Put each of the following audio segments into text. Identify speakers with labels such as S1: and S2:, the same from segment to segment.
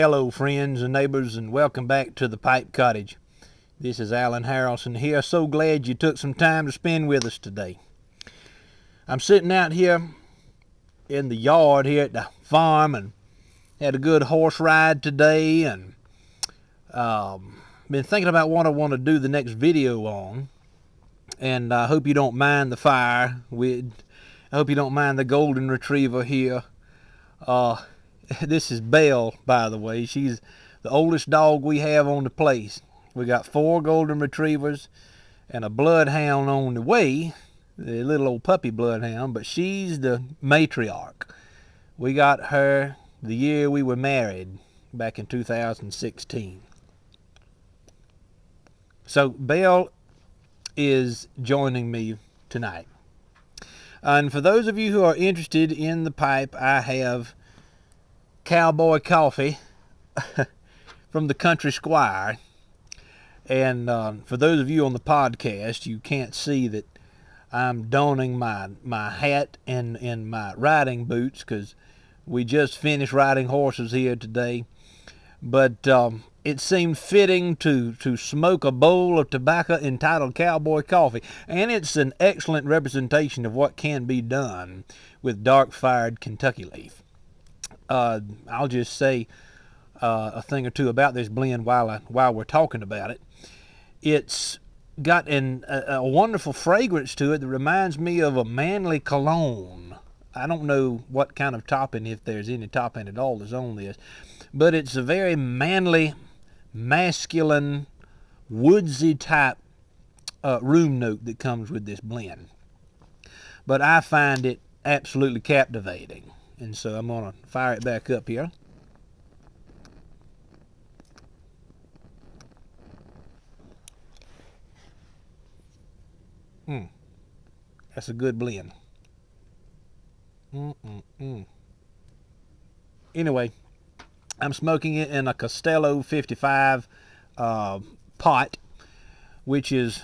S1: Hello, friends and neighbors, and welcome back to the Pipe Cottage. This is Alan Harrelson here. So glad you took some time to spend with us today. I'm sitting out here in the yard here at the farm and had a good horse ride today and um, been thinking about what I want to do the next video on. And I hope you don't mind the fire. We, I hope you don't mind the golden retriever here. Uh, this is Belle, by the way. She's the oldest dog we have on the place. We got four golden retrievers and a bloodhound on the way, the little old puppy bloodhound, but she's the matriarch. We got her the year we were married, back in 2016. So Belle is joining me tonight. And for those of you who are interested in the pipe, I have cowboy coffee from the country squire. And uh, for those of you on the podcast, you can't see that I'm donning my, my hat and, and my riding boots because we just finished riding horses here today. But um, it seemed fitting to, to smoke a bowl of tobacco entitled Cowboy Coffee. And it's an excellent representation of what can be done with dark fired Kentucky leaf uh, I'll just say uh, a thing or two about this blend while I, while we're talking about it. It's got an, a, a, wonderful fragrance to it that reminds me of a manly cologne. I don't know what kind of topping, if there's any topping at all, that's on this, but it's a very manly, masculine, woodsy type uh, room note that comes with this blend. But I find it absolutely captivating. And so I'm going to fire it back up here. Hmm. That's a good blend. Anyway, I'm smoking it in a Castello 55 uh, pot, which is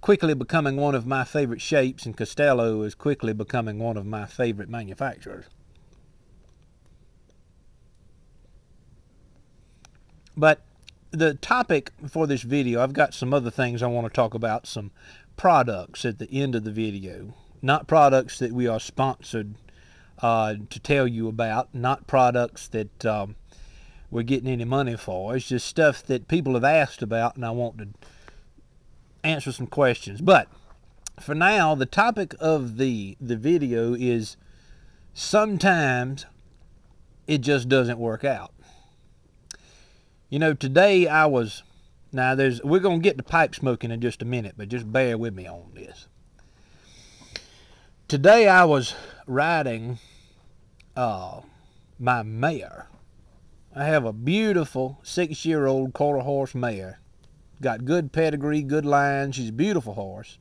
S1: quickly becoming one of my favorite shapes, and Castello is quickly becoming one of my favorite manufacturers. But the topic for this video, I've got some other things I want to talk about, some products at the end of the video. Not products that we are sponsored uh, to tell you about, not products that um, we're getting any money for. It's just stuff that people have asked about and I want to answer some questions. But for now, the topic of the, the video is sometimes it just doesn't work out. You know, today I was, now there's, we're going to get to pipe smoking in just a minute, but just bear with me on this. Today I was riding uh, my mare. I have a beautiful six-year-old quarter horse mare. Got good pedigree, good line. She's a beautiful horse.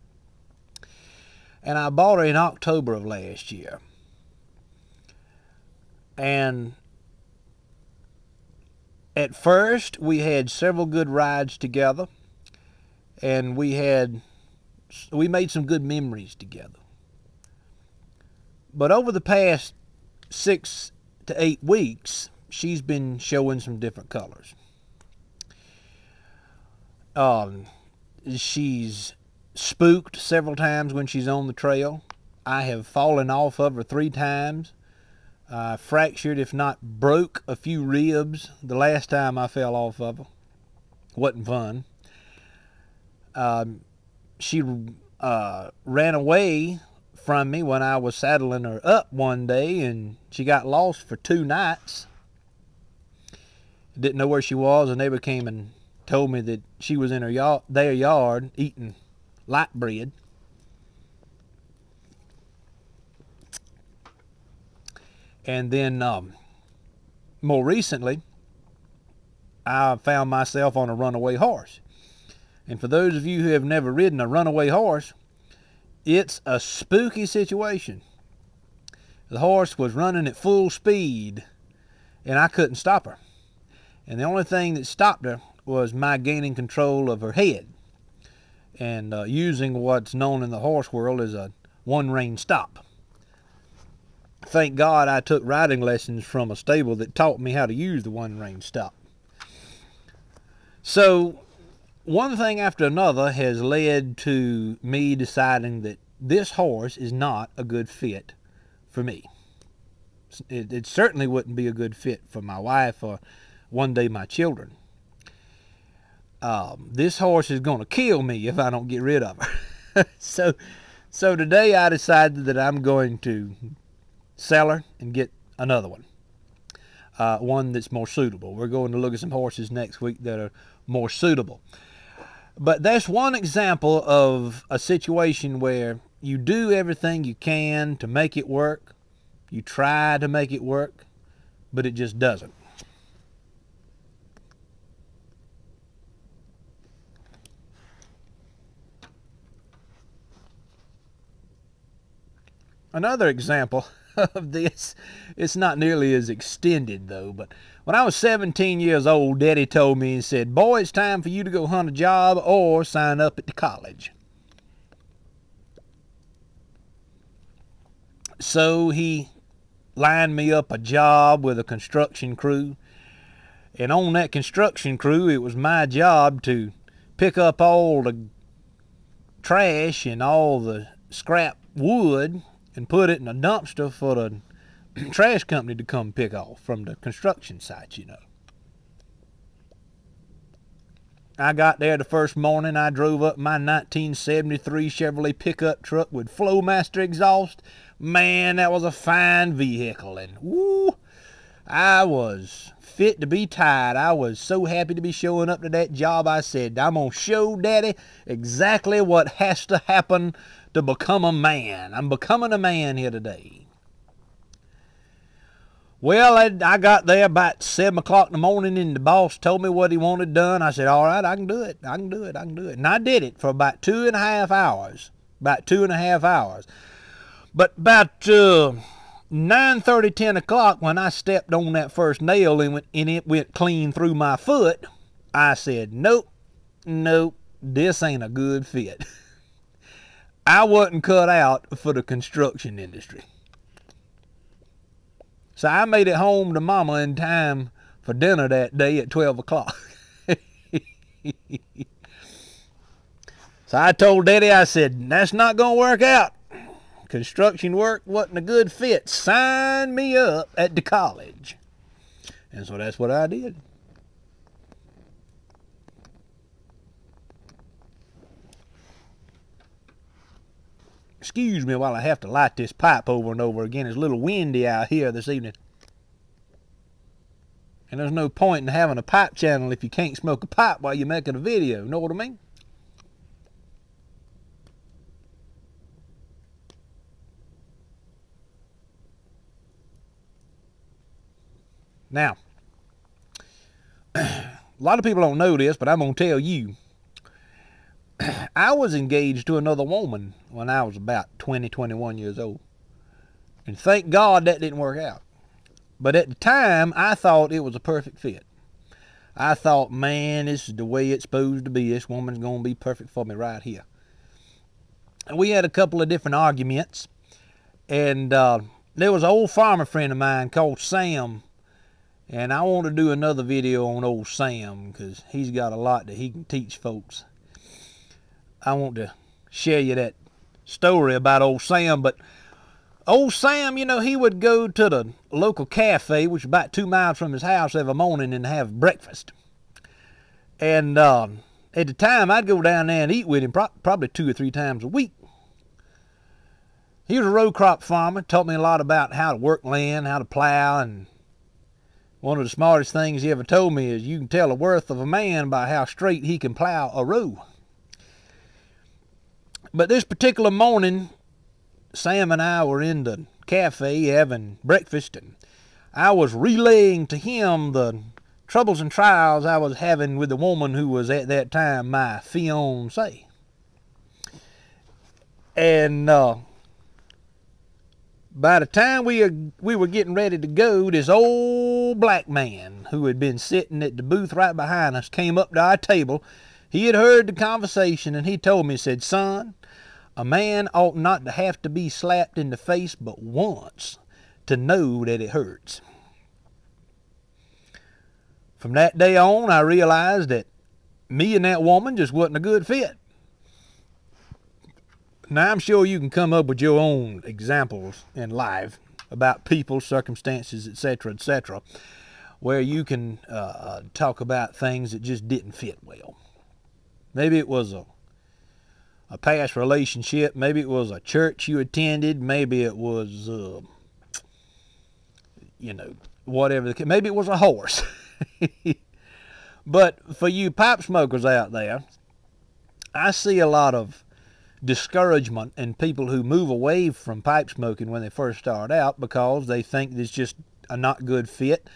S1: And I bought her in October of last year. And at first we had several good rides together and we had we made some good memories together. But over the past six to eight weeks she's been showing some different colors. Um, she's spooked several times when she's on the trail. I have fallen off of her three times uh, fractured, if not broke, a few ribs the last time I fell off of her. Wasn't fun. Um, she uh, ran away from me when I was saddling her up one day, and she got lost for two nights. Didn't know where she was, and neighbor came and told me that she was in her yard, their yard eating light bread. And then um, more recently, I found myself on a runaway horse. And for those of you who have never ridden a runaway horse, it's a spooky situation. The horse was running at full speed, and I couldn't stop her. And the only thing that stopped her was my gaining control of her head and uh, using what's known in the horse world as a one rein stop. Thank God I took riding lessons from a stable that taught me how to use the one rein stop. So, one thing after another has led to me deciding that this horse is not a good fit for me. It, it certainly wouldn't be a good fit for my wife or one day my children. Um, this horse is going to kill me if I don't get rid of her. so, so today I decided that I'm going to sell her and get another one. Uh, one that's more suitable. We're going to look at some horses next week that are more suitable. But that's one example of a situation where you do everything you can to make it work. You try to make it work, but it just doesn't. Another example of this, it's not nearly as extended though, but when I was 17 years old, Daddy told me and said, Boy, it's time for you to go hunt a job or sign up at the college. So he lined me up a job with a construction crew. And on that construction crew, it was my job to pick up all the trash and all the scrap wood and put it in a dumpster for the trash company to come pick off from the construction site, you know. I got there the first morning. I drove up my 1973 Chevrolet pickup truck with Flowmaster exhaust. Man, that was a fine vehicle. And woo, I was fit to be tied. I was so happy to be showing up to that job. I said, I'm going to show Daddy exactly what has to happen to become a man. I'm becoming a man here today. Well, I got there about 7 o'clock in the morning, and the boss told me what he wanted done. I said, all right, I can do it. I can do it. I can do it. And I did it for about two and a half hours. About two and a half hours. But about uh, 9.30, 10 o'clock, when I stepped on that first nail and, went, and it went clean through my foot, I said, nope, nope, this ain't a good fit. I wasn't cut out for the construction industry. So I made it home to Mama in time for dinner that day at 12 o'clock. so I told Daddy, I said, that's not going to work out. Construction work wasn't a good fit. Sign me up at the college. And so that's what I did. Excuse me while I have to light this pipe over and over again. It's a little windy out here this evening. And there's no point in having a pipe channel if you can't smoke a pipe while you're making a video. Know what I mean? Now, a lot of people don't know this, but I'm going to tell you. I was engaged to another woman when I was about 20, 21 years old. And thank God that didn't work out. But at the time, I thought it was a perfect fit. I thought, man, this is the way it's supposed to be. This woman's going to be perfect for me right here. And we had a couple of different arguments. And uh, there was an old farmer friend of mine called Sam. And I want to do another video on old Sam because he's got a lot that he can teach folks. I want to share you that story about old Sam, but old Sam, you know, he would go to the local cafe, which is about two miles from his house every morning, and have breakfast. And uh, at the time, I'd go down there and eat with him pro probably two or three times a week. He was a row crop farmer, taught me a lot about how to work land, how to plow, and one of the smartest things he ever told me is you can tell the worth of a man by how straight he can plow a row. But this particular morning, Sam and I were in the cafe having breakfast, and I was relaying to him the troubles and trials I was having with the woman who was at that time my fiancée. And uh, by the time we, we were getting ready to go, this old black man who had been sitting at the booth right behind us came up to our table. He had heard the conversation and he told me, he said, Son, a man ought not to have to be slapped in the face but once to know that it hurts. From that day on, I realized that me and that woman just wasn't a good fit. Now, I'm sure you can come up with your own examples in life about people, circumstances, etc., etc., where you can uh, talk about things that just didn't fit well. Maybe it was a a past relationship. Maybe it was a church you attended. Maybe it was, uh, you know, whatever. Maybe it was a horse. but for you pipe smokers out there, I see a lot of discouragement in people who move away from pipe smoking when they first start out because they think it's just a not good fit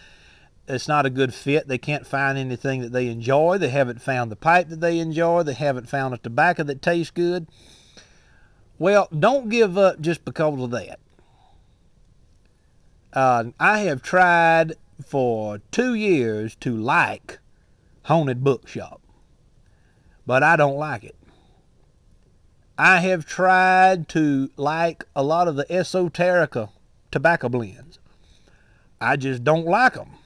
S1: it's not a good fit. They can't find anything that they enjoy. They haven't found the pipe that they enjoy. They haven't found a tobacco that tastes good. Well, don't give up just because of that. Uh, I have tried for two years to like Haunted Bookshop, but I don't like it. I have tried to like a lot of the esoterica tobacco blends. I just don't like them.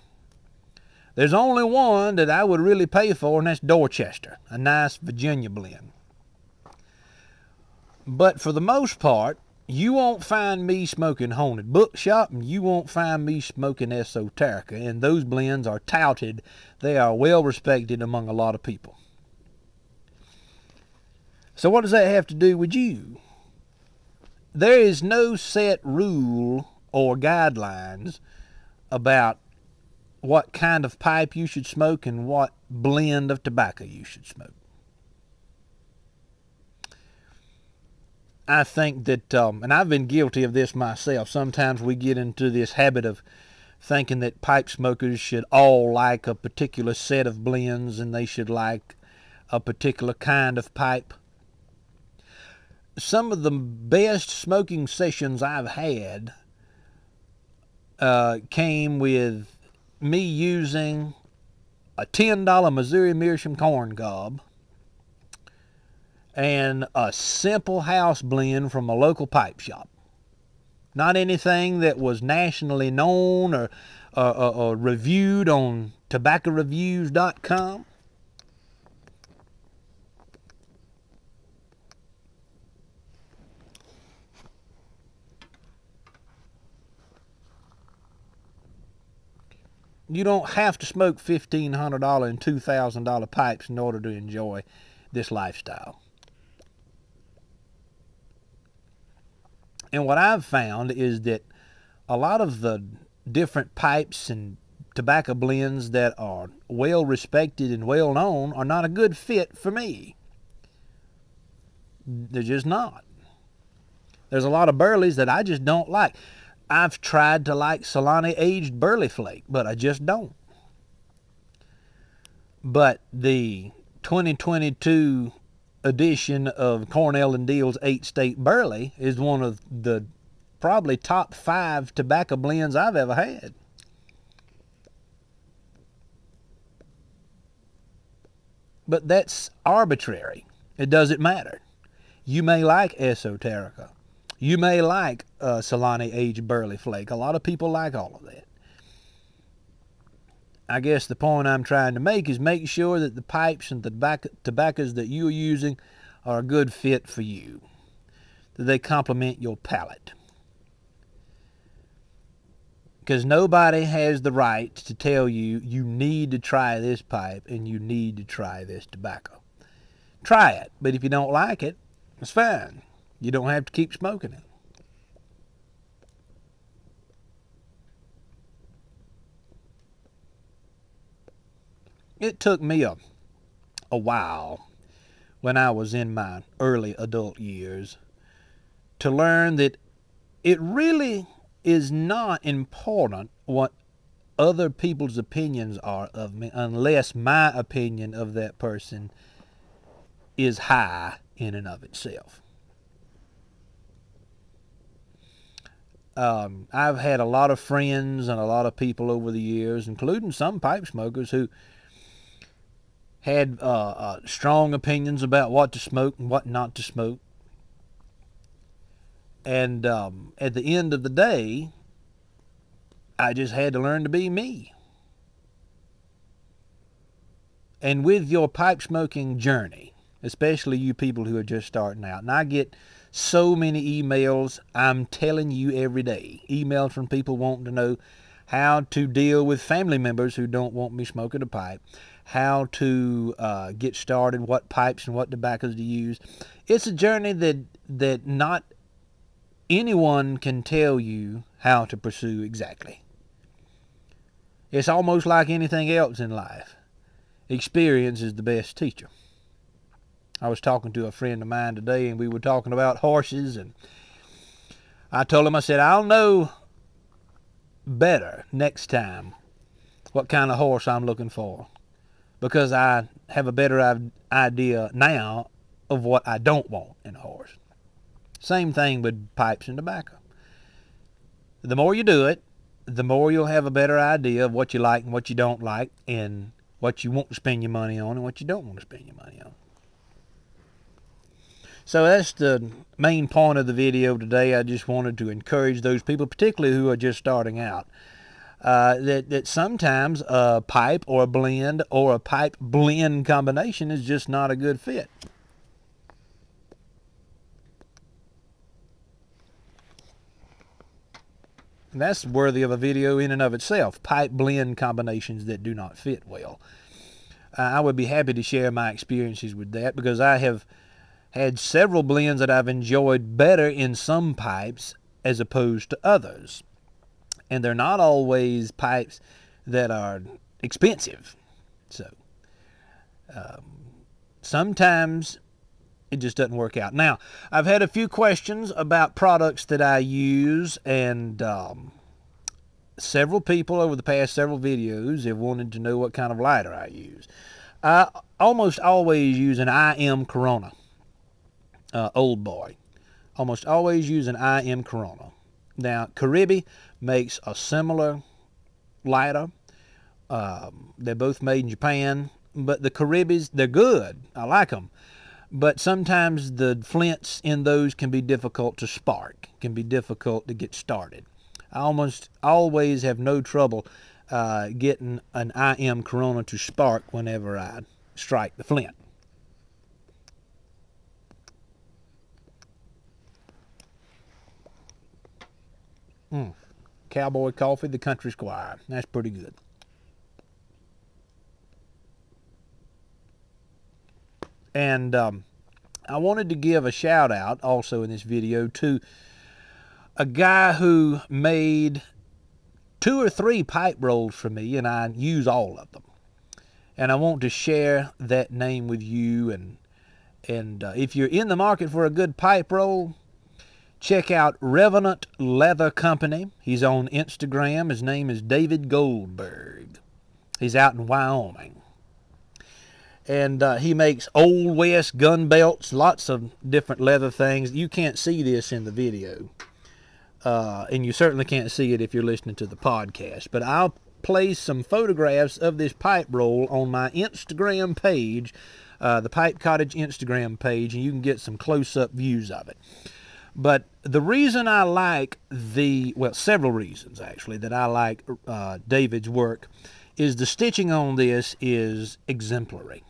S1: There's only one that I would really pay for, and that's Dorchester, a nice Virginia blend. But for the most part, you won't find me smoking Haunted Bookshop, and you won't find me smoking Esoterica, and those blends are touted. They are well respected among a lot of people. So what does that have to do with you? There is no set rule or guidelines about what kind of pipe you should smoke and what blend of tobacco you should smoke. I think that, um, and I've been guilty of this myself. Sometimes we get into this habit of thinking that pipe smokers should all like a particular set of blends and they should like a particular kind of pipe. Some of the best smoking sessions I've had uh, came with me using a $10 Missouri Meerschaum corn gob and a simple house blend from a local pipe shop. Not anything that was nationally known or, or, or, or reviewed on tobaccoreviews.com. You don't have to smoke $1,500 and $2,000 pipes in order to enjoy this lifestyle. And what I've found is that a lot of the different pipes and tobacco blends that are well respected and well known are not a good fit for me. They're just not. There's a lot of burleys that I just don't like. I've tried to like Solani aged burley flake, but I just don't. But the 2022 edition of Cornell and Diehl's Eight State Burley is one of the probably top five tobacco blends I've ever had. But that's arbitrary. It doesn't matter. You may like esoterica. You may like uh, Solani aged burley flake. A lot of people like all of that. I guess the point I'm trying to make is make sure that the pipes and the tobacco, tobaccos that you're using are a good fit for you, that they complement your palate. Because nobody has the right to tell you you need to try this pipe and you need to try this tobacco. Try it, but if you don't like it, it's fine. You don't have to keep smoking it. It took me a, a while when I was in my early adult years to learn that it really is not important what other people's opinions are of me unless my opinion of that person is high in and of itself. Um, I've had a lot of friends and a lot of people over the years, including some pipe smokers who had uh, uh, strong opinions about what to smoke and what not to smoke. And um, at the end of the day, I just had to learn to be me. And with your pipe smoking journey, especially you people who are just starting out, and I get so many emails, I'm telling you every day, emails from people wanting to know how to deal with family members who don't want me smoking a pipe, how to uh, get started, what pipes and what tobaccos to use. It's a journey that that not anyone can tell you how to pursue exactly. It's almost like anything else in life. Experience is the best teacher. I was talking to a friend of mine today and we were talking about horses and I told him I said I'll know better next time what kind of horse I'm looking for because I have a better idea now of what I don't want in a horse. Same thing with pipes and tobacco. The more you do it, the more you'll have a better idea of what you like and what you don't like and what you want to spend your money on and what you don't want to spend your money on. So that's the main point of the video today. I just wanted to encourage those people, particularly who are just starting out, uh, that, that sometimes a pipe or a blend or a pipe blend combination is just not a good fit. And that's worthy of a video in and of itself, pipe blend combinations that do not fit well. Uh, I would be happy to share my experiences with that because I have had several blends that I've enjoyed better in some pipes as opposed to others. And they're not always pipes that are expensive. So um, sometimes it just doesn't work out. Now, I've had a few questions about products that I use, and um, several people over the past several videos have wanted to know what kind of lighter I use. I almost always use an IM Corona, uh, old boy. Almost always use an IM Corona. Now, Caribe makes a similar lighter. Um, they're both made in Japan, but the Caribes, they're good. I like them but sometimes the flints in those can be difficult to spark, can be difficult to get started. I almost always have no trouble uh, getting an IM Corona to spark whenever I strike the flint. Mm. Cowboy coffee, the country squire. That's pretty good. And um, I wanted to give a shout out also in this video to a guy who made two or three pipe rolls for me, and I use all of them. And I want to share that name with you. And and uh, if you're in the market for a good pipe roll, check out Revenant Leather Company. He's on Instagram. His name is David Goldberg. He's out in Wyoming and uh, he makes old west gun belts lots of different leather things you can't see this in the video uh, and you certainly can't see it if you're listening to the podcast but i'll place some photographs of this pipe roll on my instagram page uh, the pipe cottage instagram page and you can get some close-up views of it but the reason i like the well several reasons actually that i like uh, david's work is the stitching on this is exemplary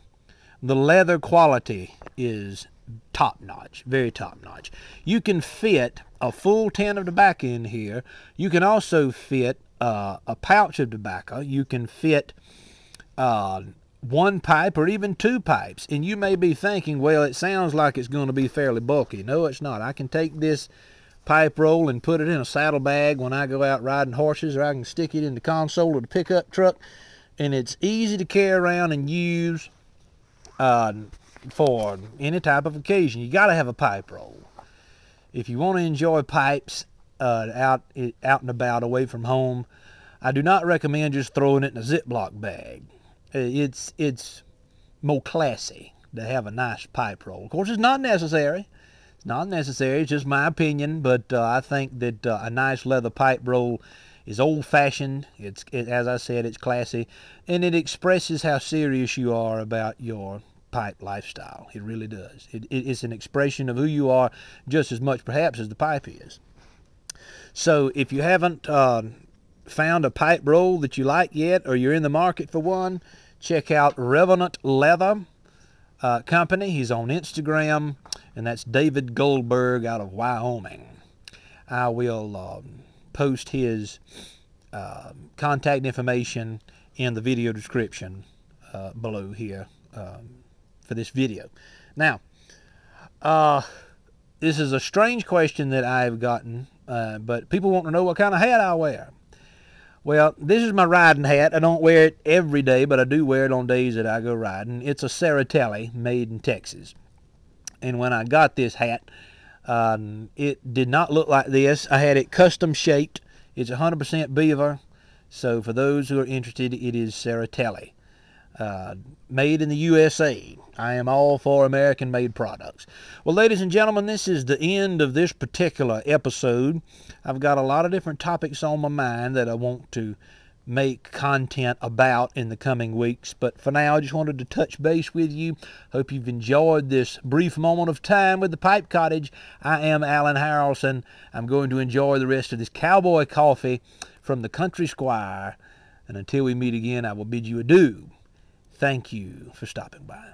S1: the leather quality is top notch, very top notch. You can fit a full tin of tobacco in here. You can also fit uh, a pouch of tobacco. You can fit uh, one pipe or even two pipes. And you may be thinking, well, it sounds like it's going to be fairly bulky. No, it's not. I can take this pipe roll and put it in a saddlebag when I go out riding horses, or I can stick it in the console of the pickup truck. And it's easy to carry around and use uh, for any type of occasion. You got to have a pipe roll. If you want to enjoy pipes uh, out out and about away from home, I do not recommend just throwing it in a Ziploc bag. Uh, it's it's more classy to have a nice pipe roll. Of course, it's not necessary. It's not necessary. It's just my opinion, but uh, I think that uh, a nice leather pipe roll is old-fashioned. It's it, as I said, it's classy, and it expresses how serious you are about your pipe lifestyle. It really does. It, it, it's an expression of who you are just as much, perhaps, as the pipe is. So if you haven't uh, found a pipe roll that you like yet or you're in the market for one, check out Revenant Leather uh, Company. He's on Instagram, and that's David Goldberg out of Wyoming. I will um, post his uh, contact information in the video description uh, below here um, for this video. Now, uh, this is a strange question that I've gotten, uh, but people want to know what kind of hat I wear. Well, this is my riding hat. I don't wear it every day, but I do wear it on days that I go riding. It's a Serratelli made in Texas. And when I got this hat, um, it did not look like this. I had it custom shaped. It's 100% beaver. So for those who are interested, it is Serratelli. Uh, made in the USA. I am all for American made products. Well, ladies and gentlemen, this is the end of this particular episode. I've got a lot of different topics on my mind that I want to make content about in the coming weeks. But for now, I just wanted to touch base with you. Hope you've enjoyed this brief moment of time with the Pipe Cottage. I am Alan Harrelson. I'm going to enjoy the rest of this cowboy coffee from the Country Squire. And until we meet again, I will bid you adieu. Thank you for stopping by.